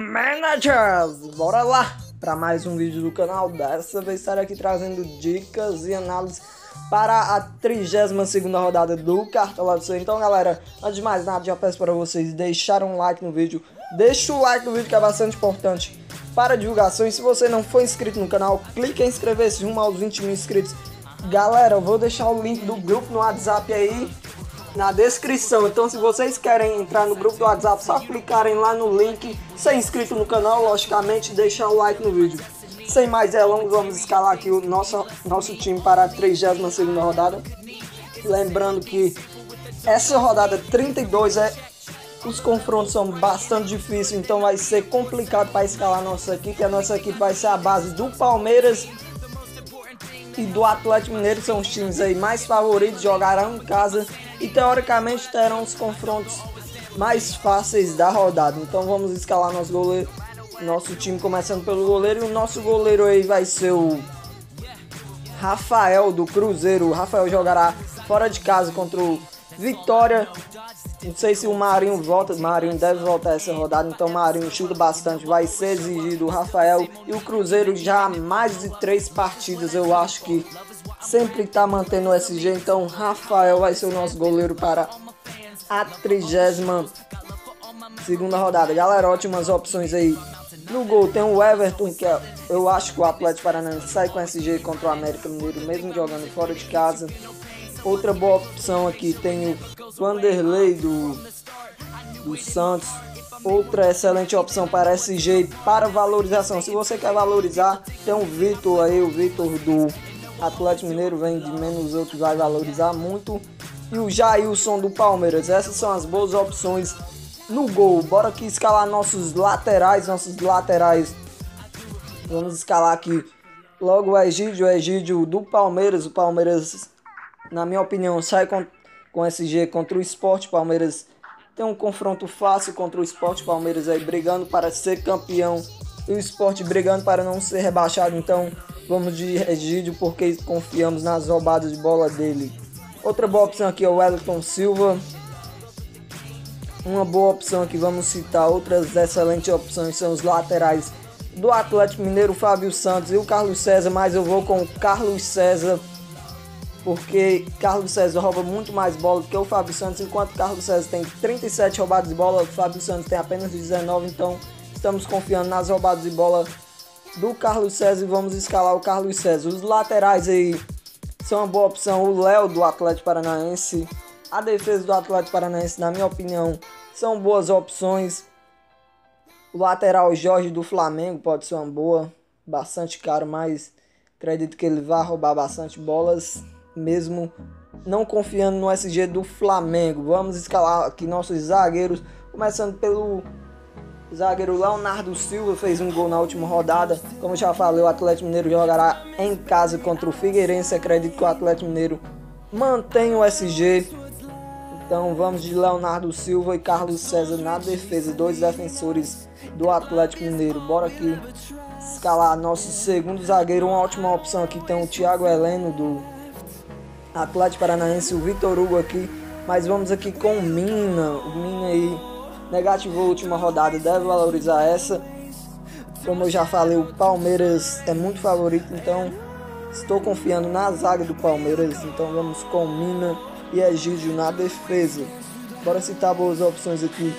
Managers, bora lá para mais um vídeo do canal. Dessa vez estarei aqui trazendo dicas e análises para a 32 rodada do Cartola do Então, galera, antes de mais nada, já peço para vocês deixarem um like no vídeo. Deixa o like no vídeo que é bastante importante para divulgação. E se você não for inscrito no canal, clique em inscrever-se rumo aos 20 mil inscritos. Galera, eu vou deixar o link do grupo no WhatsApp aí na descrição. Então, se vocês querem entrar no grupo do WhatsApp, só clicarem lá no link, ser inscrito no canal, logicamente, deixar o like no vídeo. Sem mais delongas, vamos escalar aqui o nosso, nosso time para a 32 rodada. Lembrando que essa rodada 32 é os confrontos são bastante difíceis, então vai ser complicado para escalar nossa equipe. A nossa equipe vai ser a base do Palmeiras e do Atlético Mineiro, são os times aí mais favoritos, jogarão em casa e teoricamente terão os confrontos mais fáceis da rodada. Então vamos escalar nosso goleiro, nosso time começando pelo goleiro. E o nosso goleiro aí vai ser o Rafael do Cruzeiro. O Rafael jogará fora de casa contra o Vitória. Não sei se o Marinho volta, Marinho deve voltar essa rodada, então Marinho chuta bastante, vai ser exigido o Rafael e o Cruzeiro já mais de três partidas, eu acho que sempre está mantendo o SG, então Rafael vai ser o nosso goleiro para a trigésima segunda rodada. Galera, ótimas opções aí. No gol tem o Everton, que é, eu acho que o Atlético Paranaense sai com SG contra o América Mineiro, mesmo jogando fora de casa. Outra boa opção aqui tem o Vanderlei do, do Santos. Outra excelente opção para SG para valorização. Se você quer valorizar, tem o Vitor aí, o Vitor do Atlético Mineiro vem de menos outros, vai valorizar muito. E o Jailson do Palmeiras. Essas são as boas opções no gol. Bora aqui escalar nossos laterais, nossos laterais. Vamos escalar aqui logo o Egídio, o Egídio do Palmeiras. O Palmeiras na minha opinião, sai com, com SG contra o Esporte Palmeiras. Tem um confronto fácil contra o Esporte Palmeiras aí, brigando para ser campeão. E o Esporte brigando para não ser rebaixado. Então, vamos de Regídio porque confiamos nas roubadas de bola dele. Outra boa opção aqui é o Wellington Silva. Uma boa opção aqui, vamos citar outras excelentes opções, são os laterais do Atlético Mineiro, Fábio Santos e o Carlos César, mas eu vou com o Carlos César porque Carlos César rouba muito mais bola do que o Fábio Santos, enquanto Carlos César tem 37 roubadas de bola, o Fábio Santos tem apenas 19, então estamos confiando nas roubadas de bola do Carlos César e vamos escalar o Carlos César. Os laterais aí são uma boa opção, o Léo do Atlético Paranaense, a defesa do Atlético Paranaense, na minha opinião, são boas opções. O lateral Jorge do Flamengo pode ser uma boa, bastante caro, mas acredito que ele vai roubar bastante bolas mesmo não confiando no SG do Flamengo. Vamos escalar aqui nossos zagueiros, começando pelo zagueiro Leonardo Silva, fez um gol na última rodada. Como já falei, o Atlético Mineiro jogará em casa contra o Figueirense. Acredito que o Atlético Mineiro mantém o SG. Então vamos de Leonardo Silva e Carlos César na defesa, dois defensores do Atlético Mineiro. Bora aqui escalar nosso segundo zagueiro, uma ótima opção aqui tem o Thiago Heleno do Atlético Paranaense, o Vitor Hugo aqui. Mas vamos aqui com o Mina. O Mina aí negativou a última rodada, deve valorizar essa. Como eu já falei, o Palmeiras é muito favorito, então estou confiando na zaga do Palmeiras. Então vamos com Mina e Egídio na defesa. Bora citar boas opções aqui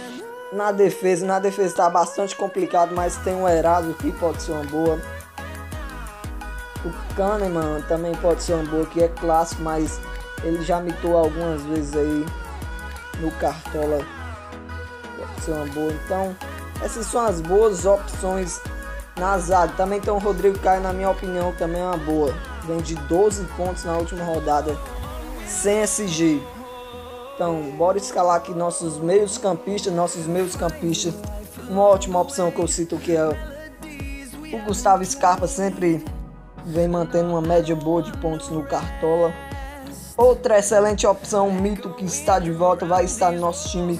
na defesa. Na defesa está bastante complicado, mas tem o Erasmo que pode ser uma boa. O Kahneman também pode ser um boa, que é clássico, mas ele já mitou algumas vezes aí no Cartola. Ser uma boa. Então, essas são as boas opções na zaga. Também tem o Rodrigo Caio, na minha opinião, também é uma boa. Vem de 12 pontos na última rodada sem SG. Então, bora escalar aqui nossos meios campistas, nossos meios campistas. Uma ótima opção que eu cito que é o Gustavo Scarpa sempre vem mantendo uma média boa de pontos no Cartola. Outra excelente opção, mito que está de volta, vai estar no nosso time.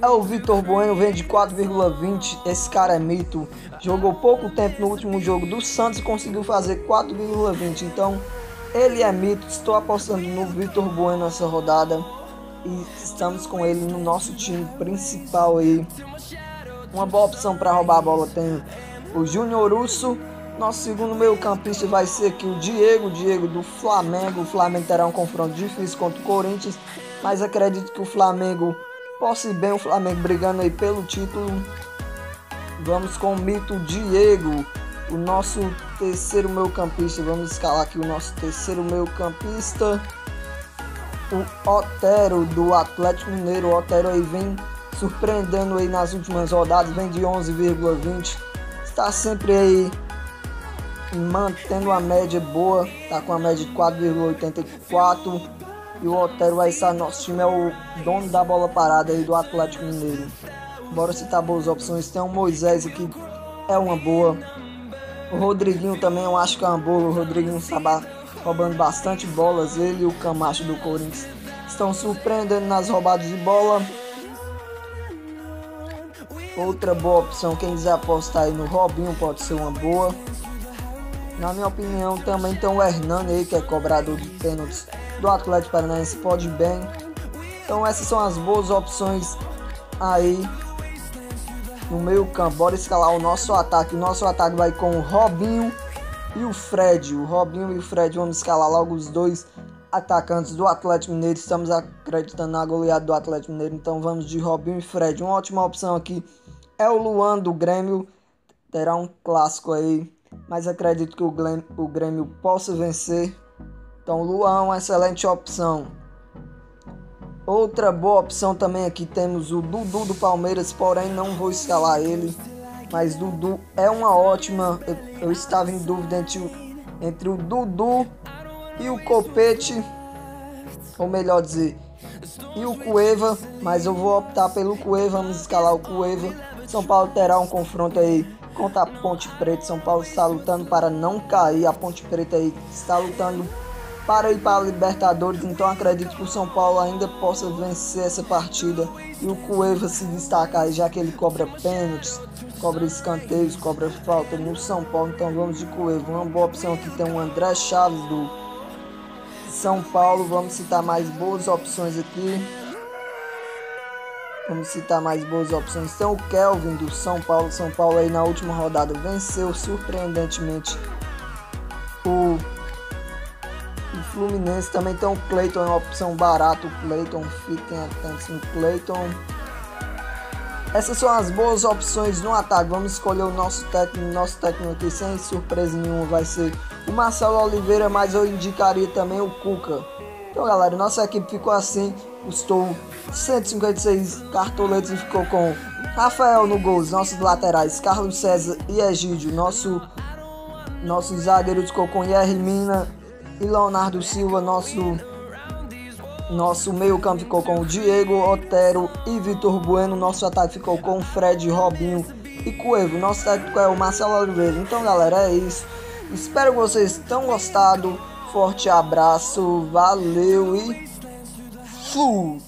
É o Vitor Bueno, vem de 4,20. Esse cara é mito. Jogou pouco tempo no último jogo do Santos e conseguiu fazer 4,20. Então, ele é mito. Estou apostando no Vitor Bueno nessa rodada. E estamos com ele no nosso time principal aí. Uma boa opção para roubar a bola tem o Júnior Russo. Nosso segundo meio campista vai ser aqui o Diego, Diego do Flamengo. O Flamengo terá um confronto difícil contra o Corinthians, mas acredito que o Flamengo possa ir bem, o Flamengo brigando aí pelo título. Vamos com o mito Diego, o nosso terceiro meio campista. Vamos escalar aqui o nosso terceiro meio campista. O Otero do Atlético Mineiro. O Otero aí vem surpreendendo aí nas últimas rodadas, vem de 11,20. Está sempre aí mantendo a média boa, tá com a média de 4,84. E o Otero vai estar, nosso time é o dono da bola parada aí do Atlético Mineiro. Bora citar boas opções, tem o Moisés aqui, é uma boa. O Rodriguinho também eu acho que é uma boa, o Rodriguinho estava roubando bastante bolas, ele e o Camacho do Corinthians estão surpreendendo nas roubadas de bola. Outra boa opção, quem quiser apostar aí no Robinho pode ser uma boa. Na minha opinião, também tem o Hernani aí, que é cobrador de pênaltis do Atlético Paranaense, pode bem. Então essas são as boas opções aí no meio campo. Bora escalar o nosso ataque. O nosso ataque vai com o Robinho e o Fred. O Robinho e o Fred vamos escalar logo os dois atacantes do Atlético Mineiro. Estamos acreditando na goleada do Atlético Mineiro, então vamos de Robinho e Fred. Uma ótima opção aqui é o Luan do Grêmio. Terá um clássico aí mas acredito que o, Grêmio, o Grêmio possa vencer. Então, Luan, uma excelente opção. Outra boa opção também aqui temos o Dudu do Palmeiras, porém não vou escalar ele. Mas Dudu é uma ótima. Eu, eu estava em dúvida entre, entre o Dudu e o Copete, ou melhor dizer, e o Cueva, mas eu vou optar pelo Cueva, vamos escalar o Cueva. São Paulo terá um confronto aí contra a Ponte Preta. São Paulo está lutando para não cair. A Ponte Preta aí está lutando para ir para a Libertadores. Então acredito que o São Paulo ainda possa vencer essa partida e o Cueva se destacar, já que ele cobra pênaltis, cobra escanteios, cobra falta no São Paulo. Então vamos de Cueva. Uma boa opção aqui tem o André Chaves do São Paulo. Vamos citar mais boas opções aqui. Vamos citar mais boas opções. Então o Kelvin do São Paulo. São Paulo aí na última rodada venceu surpreendentemente o Fluminense. Também tem o Cleiton, é uma opção barata. O Cleiton, fiquem atentos no Cleiton. Essas são as boas opções no ataque. Vamos escolher o nosso técnico. Nosso técnico aqui, sem surpresa nenhuma, vai ser o Marcelo Oliveira, mas eu indicaria também o Cuca. Então, galera, nossa equipe ficou assim custou 156 cartoletes e ficou com Rafael no gol, nossos laterais, Carlos César e Egídio, nosso nosso zagueiro ficou com Yerry Mina e Leonardo Silva, nosso nosso meio-campo ficou com o Diego Otero e Vitor Bueno, nosso ataque ficou com Fred, Robinho e Cuevo. Nosso técnico é o Marcelo Oliveira. Então, galera, é isso. Espero que vocês tenham gostado. Forte abraço, valeu e Flu